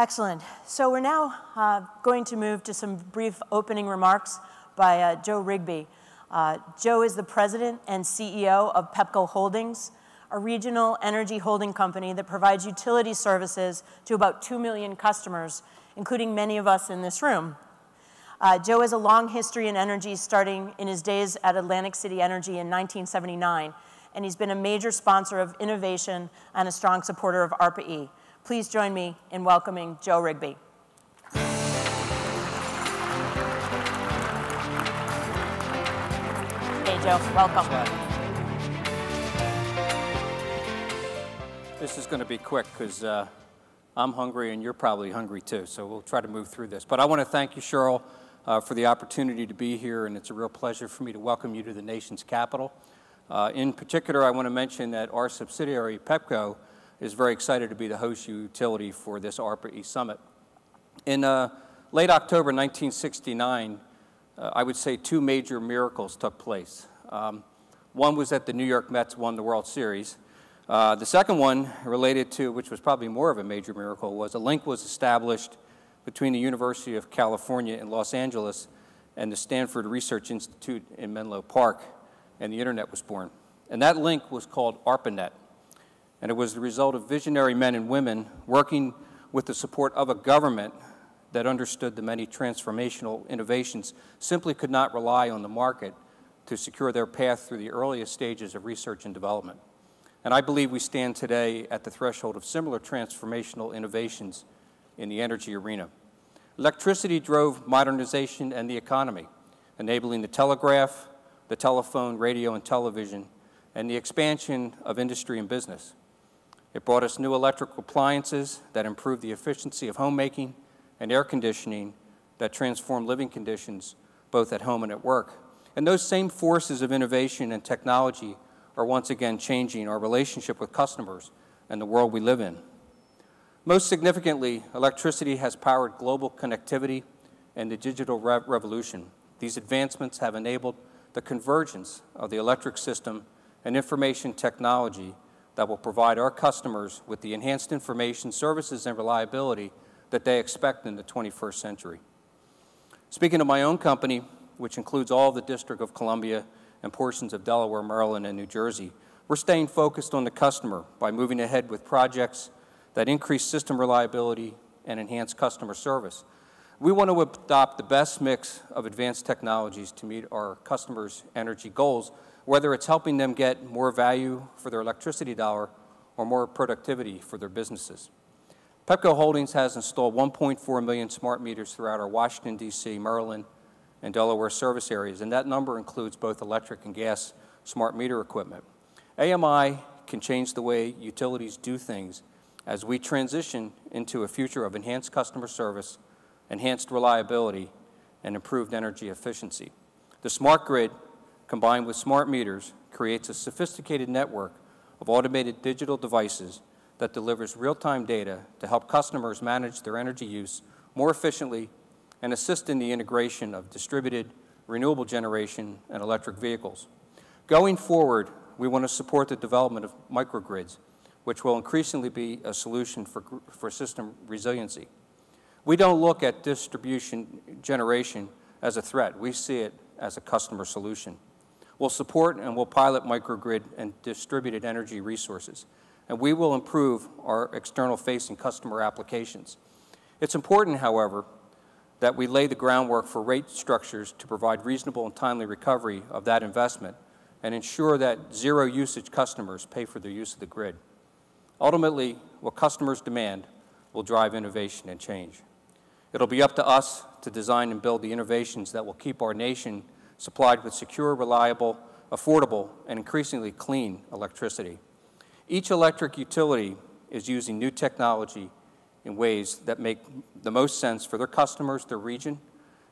Excellent. So we're now uh, going to move to some brief opening remarks by uh, Joe Rigby. Uh, Joe is the president and CEO of Pepco Holdings, a regional energy holding company that provides utility services to about 2 million customers, including many of us in this room. Uh, Joe has a long history in energy, starting in his days at Atlantic City Energy in 1979, and he's been a major sponsor of innovation and a strong supporter of ARPA-E. Please join me in welcoming Joe Rigby. Hey, Joe, welcome. This is going to be quick because uh, I'm hungry and you're probably hungry too, so we'll try to move through this. But I want to thank you, Cheryl, uh, for the opportunity to be here, and it's a real pleasure for me to welcome you to the nation's capital. Uh, in particular, I want to mention that our subsidiary, PEPCO, is very excited to be the host utility for this ARPA-E Summit. In uh, late October 1969, uh, I would say two major miracles took place. Um, one was that the New York Mets won the World Series. Uh, the second one related to, which was probably more of a major miracle, was a link was established between the University of California in Los Angeles and the Stanford Research Institute in Menlo Park, and the internet was born. And that link was called ARPANET, and it was the result of visionary men and women working with the support of a government that understood the many transformational innovations simply could not rely on the market to secure their path through the earliest stages of research and development. And I believe we stand today at the threshold of similar transformational innovations in the energy arena. Electricity drove modernization and the economy, enabling the telegraph, the telephone, radio, and television, and the expansion of industry and business. It brought us new electric appliances that improved the efficiency of homemaking and air conditioning that transformed living conditions both at home and at work. And those same forces of innovation and technology are once again changing our relationship with customers and the world we live in. Most significantly, electricity has powered global connectivity and the digital re revolution. These advancements have enabled the convergence of the electric system and information technology that will provide our customers with the enhanced information, services, and reliability that they expect in the 21st century. Speaking of my own company, which includes all the District of Columbia and portions of Delaware, Maryland, and New Jersey, we're staying focused on the customer by moving ahead with projects that increase system reliability and enhance customer service. We want to adopt the best mix of advanced technologies to meet our customers' energy goals whether it's helping them get more value for their electricity dollar or more productivity for their businesses. Pepco Holdings has installed 1.4 million smart meters throughout our Washington, D.C., Maryland, and Delaware service areas, and that number includes both electric and gas smart meter equipment. AMI can change the way utilities do things as we transition into a future of enhanced customer service, enhanced reliability, and improved energy efficiency. The smart grid combined with smart meters, creates a sophisticated network of automated digital devices that delivers real-time data to help customers manage their energy use more efficiently and assist in the integration of distributed renewable generation and electric vehicles. Going forward, we want to support the development of microgrids, which will increasingly be a solution for, for system resiliency. We don't look at distribution generation as a threat. We see it as a customer solution. We'll support and we'll pilot microgrid and distributed energy resources. And we will improve our external facing customer applications. It's important, however, that we lay the groundwork for rate structures to provide reasonable and timely recovery of that investment and ensure that zero usage customers pay for their use of the grid. Ultimately, what customers demand will drive innovation and change. It'll be up to us to design and build the innovations that will keep our nation supplied with secure, reliable, affordable, and increasingly clean electricity. Each electric utility is using new technology in ways that make the most sense for their customers, their region,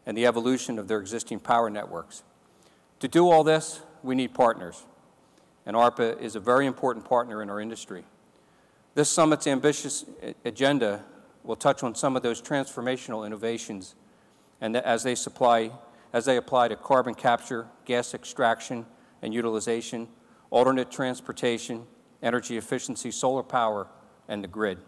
and the evolution of their existing power networks. To do all this, we need partners, and ARPA is a very important partner in our industry. This summit's ambitious agenda will touch on some of those transformational innovations and as they supply as they apply to carbon capture, gas extraction and utilization, alternate transportation, energy efficiency, solar power, and the grid.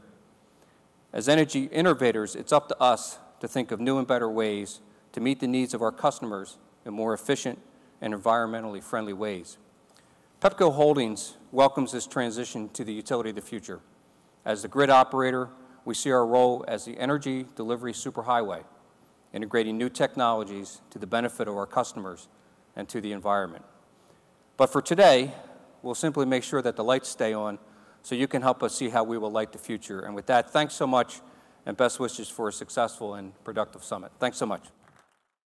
As energy innovators, it's up to us to think of new and better ways to meet the needs of our customers in more efficient and environmentally friendly ways. Pepco Holdings welcomes this transition to the utility of the future. As the grid operator, we see our role as the energy delivery superhighway, integrating new technologies to the benefit of our customers and to the environment. But for today, we'll simply make sure that the lights stay on so you can help us see how we will light the future. And with that, thanks so much and best wishes for a successful and productive summit. Thanks so much.